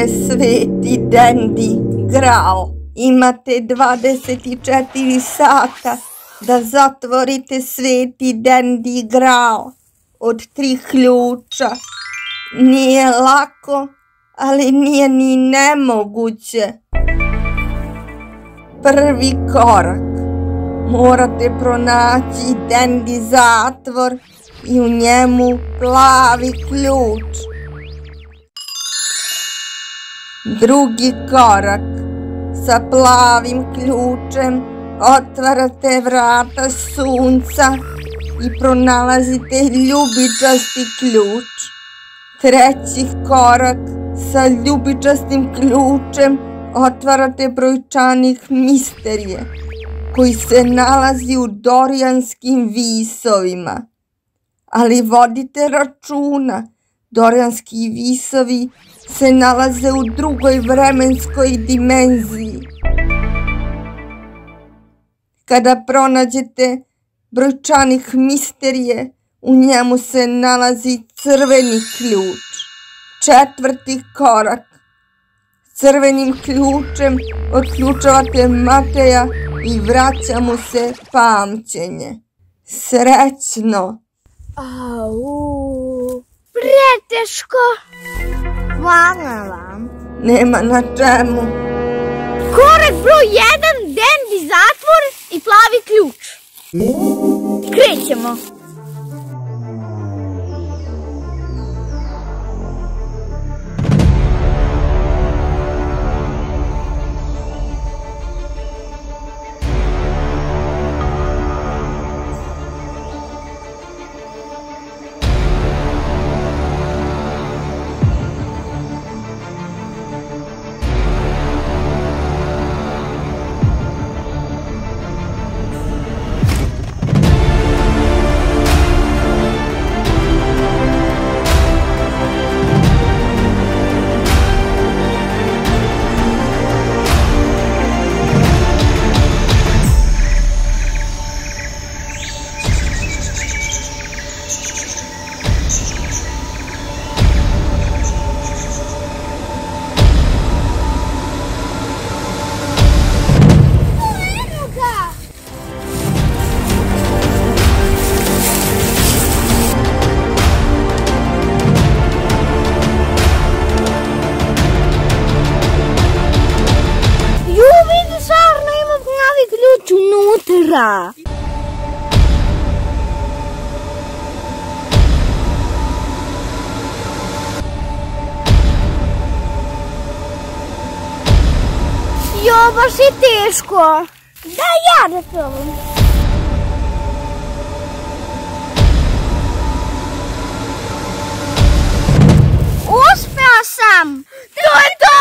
je sveti Dendi Gral. Imate 24 sata da zatvorite sveti Dendi Gral od tri ključa. Nije lako, ali nije ni nemoguće. Prvi korak. Morate pronaći Dendi zatvor i u njemu plavi ključ. Drugi korak. Sa plavim ključem otvarate vrata sunca i pronalazite ljubičasti ključ. Treći korak. Sa ljubičastim ključem otvarate brojčanik misterije koji se nalazi u Dorijanskim visovima. Ali vodite računa, Dorijanski visovi se nalaze u drugoj vremenskoj dimenziji. Kada pronađete brojčanih misterije, u njemu se nalazi crveni ključ. Četvrti korak. Crvenim ključem otključavate Mateja i vraća mu se pamćenje. Srećno! Au, preteško. Hvala vam. Nema na čemu. Korak broj 1, Dendi zatvor i plavi ključ. Krećemo. Baš je teško. Da ja da probam. Uspeo sam! To je to!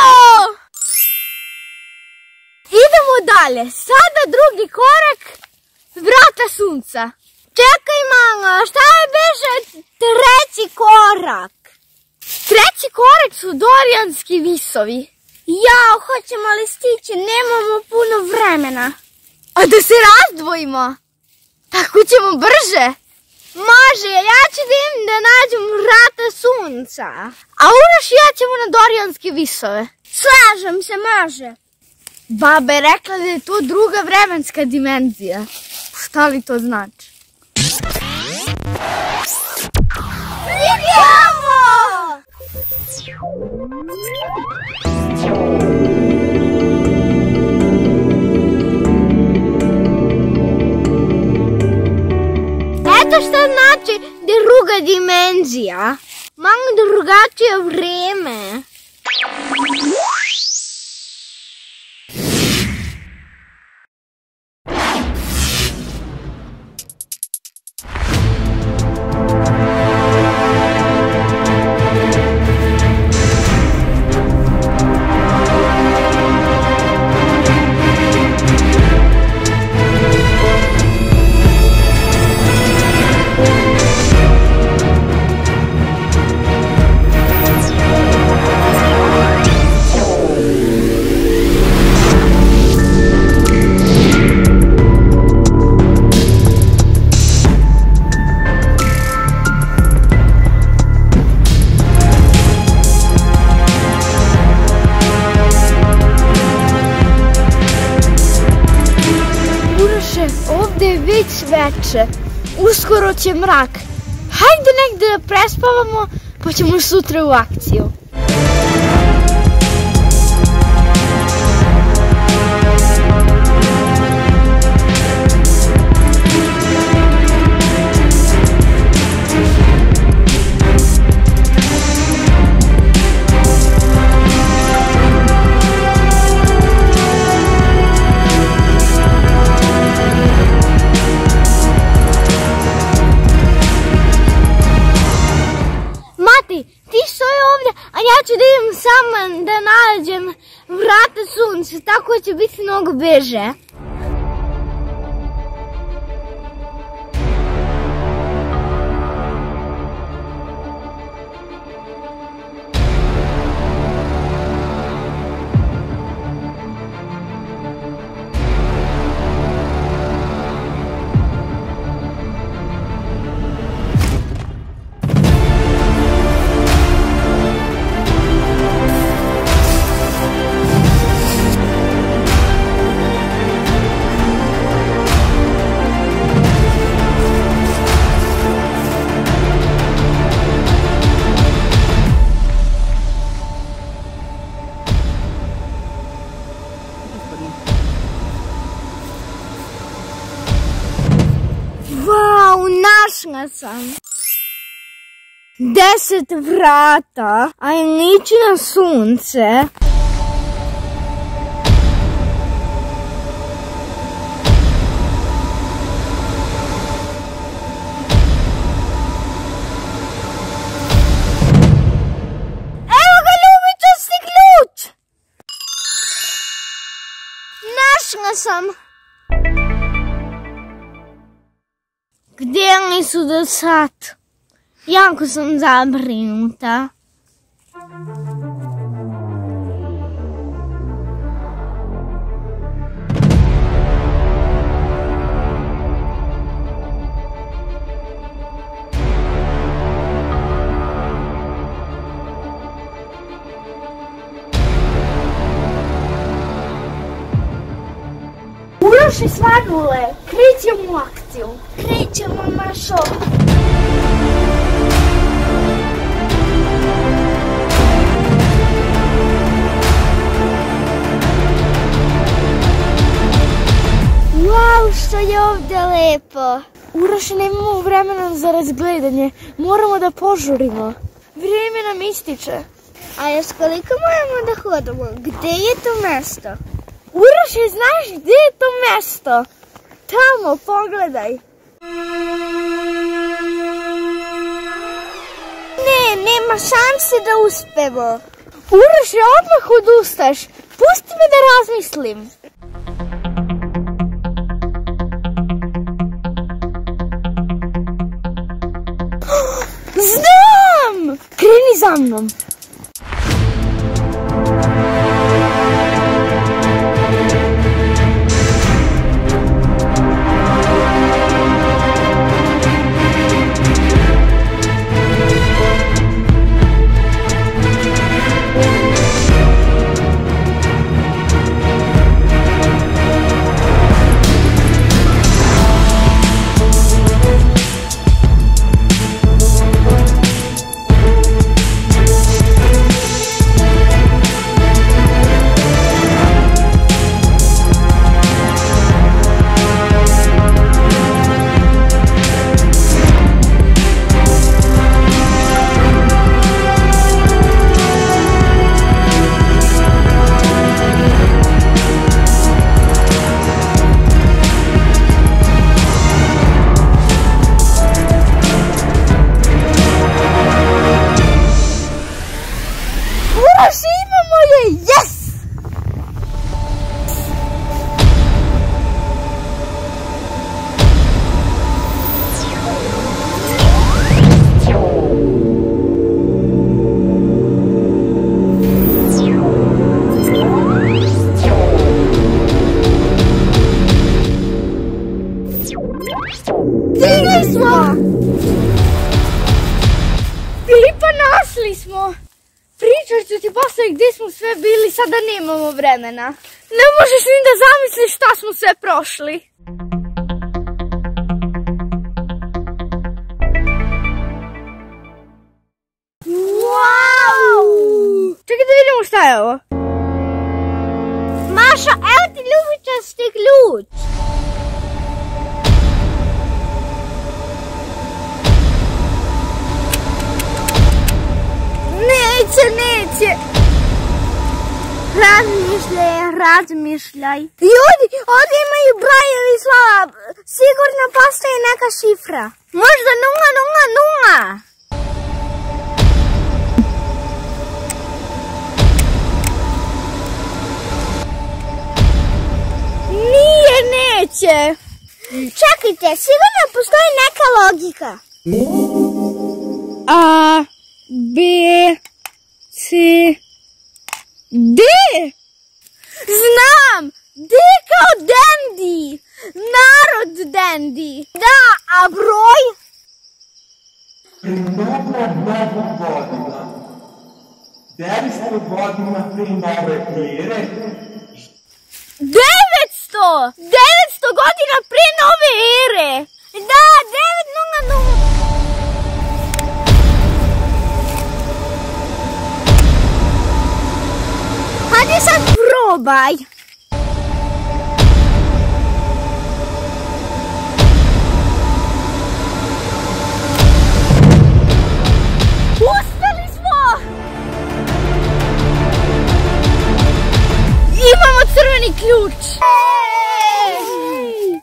Idemo dalje. Sada drugi korak. Vrata sunca. Čekaj, mama, šta je beše treći korak? Treći korak su Dorijanski visovi. Jao, hoćemo li stići? Nemamo puno vremena. A da se razdvojimo? Tako ćemo brže. Može, ja ću da im da nađem vrata sunca. A Uroš i ja ćemo na Dorijanske visove. Slažem se, može. Baba je rekla da je to druga vremenska dimenzija. Šta li to znači? Idemo! Eto šta znači druga dimenzija. Malo drugačije vreme. Uskoro će mrak. Hajde negdje da prespavamo, pa ćemo sutra u akciju. Sama da nađem vrata sunca, tako će biti mnogo beže. Kakšna sem? Deset vrata, a je nič na sonce. Našla sem. Gdje li su do sad? Jako sam zabrinuta. Uroš i svanule, krećemo u akciju. Krećemo, обича мамашо. Вау, што е овде лепо! Ураше немамо времена за разгледање. Морамо да пожуримо. Време нам истиче. А јас колико мораме да ходимо? Где е то место? Ураше, знаеш где е то место? Тамо, погледај. Ne, nema šanse da uspemo. Uroše, odmah odustaješ. Pusti me da razmislim. Znam! Kreni za mnom. sada nemamo vremena. Ne možeš ni da zamisliš šta smo sve prošli. Wow! Čekaj da vidimo šta je ovo. Maša, evo ti ljubičasti ključ. Neće, neće. Razmišljaj, razmišljaj. Ljudi, ovdje imaju brojevi slova. Sigurno postoji neka šifra. Možda nula, nula, nula. Nije, neće. Čekajte, sigurno postoji neka logika. A, B, C, D. Znam! D kao Dandy. Narod Dandy. Da, a broj? Mnogo, mnogo godina. 900 godina prije nove ere, 900! 900 godina prije nove ere. Da, 900. Hajde sad probaj. Uspjeli smo! Imamo crveni ključ.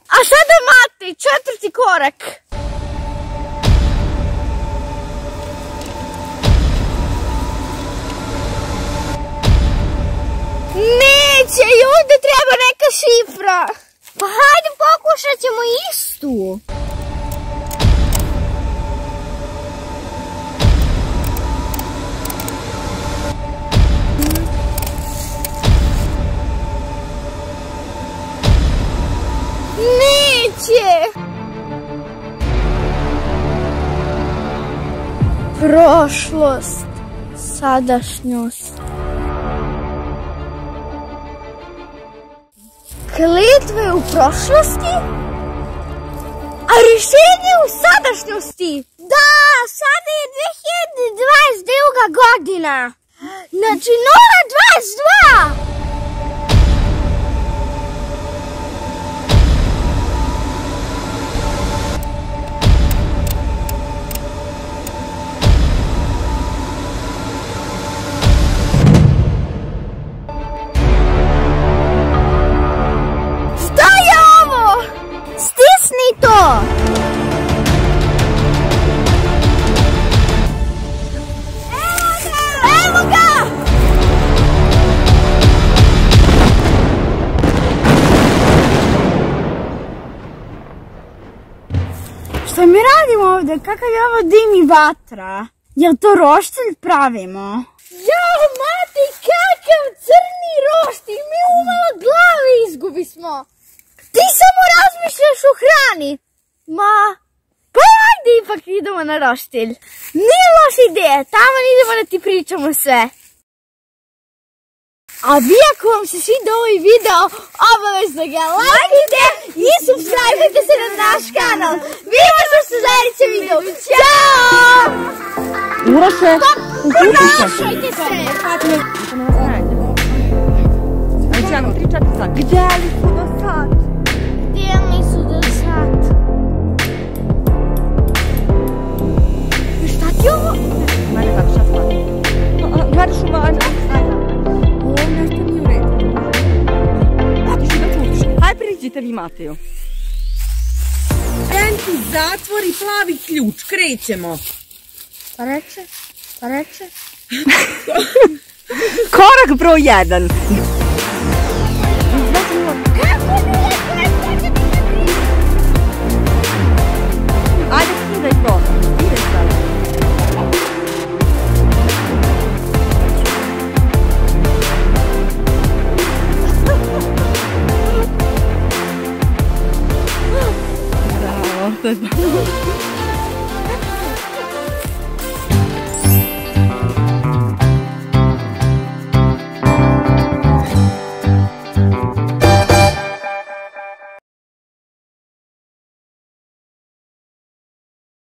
A sada mati, četvrti korak. Neće, i ovdje treba neka šifra. Pa hajde pokušat ćemo istu. Neće! Prošlost, sadašnjost. Klitve u prošlosti, a rješenje u sadašnjosti. Da, sada je 2022. godina. Znači 022. radimo ovdje? Kakav je ovo dim i vatra? Jel to roštilj pravimo? Ja, mati, kakav crni roštilj! Mi umalo glave izgubi smo! Ti samo razmišljaš o hrani! Ma, pa ajde ipak idemo na roštilj. Nije loša ideja, tamo idemo da ti pričamo sve. A vi ako vam se sviđa ovaj video, obavezno ga lajkite i subscribe se na naš kanal. Vidimo se u sljedećem videu. Ćao! Uroše, Ponašajte se! Luciano, tri, četiri sat. Gdje li imate jo. Renti zatvori plavi ključ, krećemo. Reče, reče. Korak broj jedan.